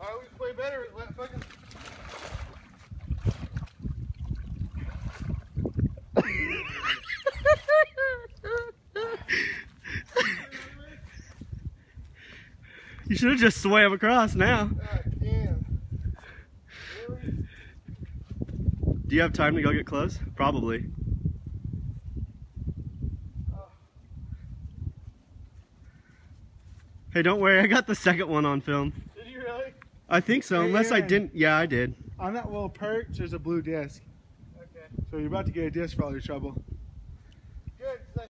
I always play better with wet fucking. You should have just swam across now. Really? Do you have time to go get clothes? Probably. Hey, don't worry. I got the second one on film. Did you really? I think so, unless I didn't. Yeah, I did. On that little perch, there's a blue disc. Okay. So you're about to get a disc for all your trouble.